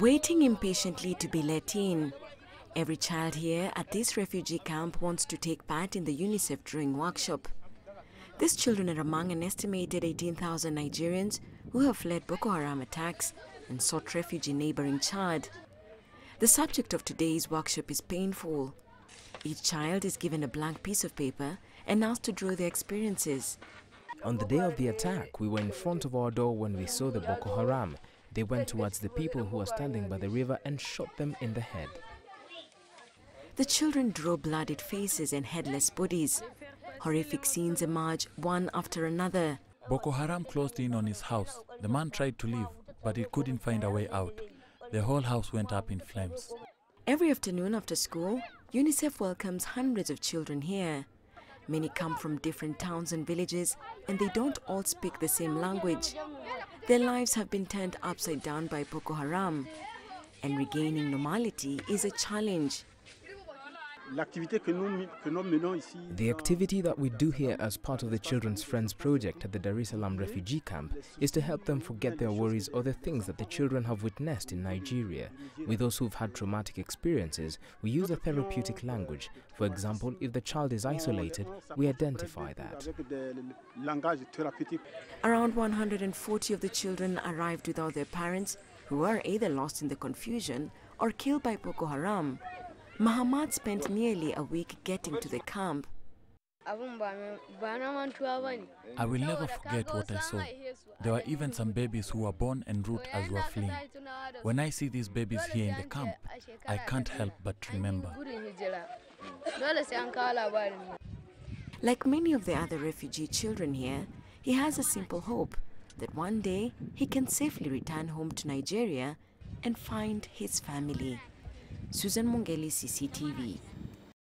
Waiting impatiently to be let in. Every child here at this refugee camp wants to take part in the UNICEF drawing workshop. These children are among an estimated 18,000 Nigerians who have fled Boko Haram attacks and sought refuge in neighboring Chad. The subject of today's workshop is painful. Each child is given a blank piece of paper and asked to draw their experiences. On the day of the attack, we were in front of our door when we saw the Boko Haram. They went towards the people who were standing by the river and shot them in the head. The children draw bloodied faces and headless bodies. Horrific scenes emerge one after another. Boko Haram closed in on his house. The man tried to leave, but he couldn't find a way out. The whole house went up in flames. Every afternoon after school, UNICEF welcomes hundreds of children here. Many come from different towns and villages, and they don't all speak the same language. Their lives have been turned upside down by Boko Haram, and regaining normality is a challenge. The activity that we do here as part of the Children's Friends project at the Dar es Salaam refugee camp is to help them forget their worries or the things that the children have witnessed in Nigeria. With those who've had traumatic experiences, we use a therapeutic language. For example, if the child is isolated, we identify that. Around 140 of the children arrived without their parents, who were either lost in the confusion or killed by Boko Haram. Mahamad spent nearly a week getting to the camp. I will never forget what I saw. There were even some babies who were born en route as we were fleeing. When I see these babies here in the camp, I can't help but remember. Like many of the other refugee children here, he has a simple hope that one day he can safely return home to Nigeria and find his family. Susan Mungeli, CCTV.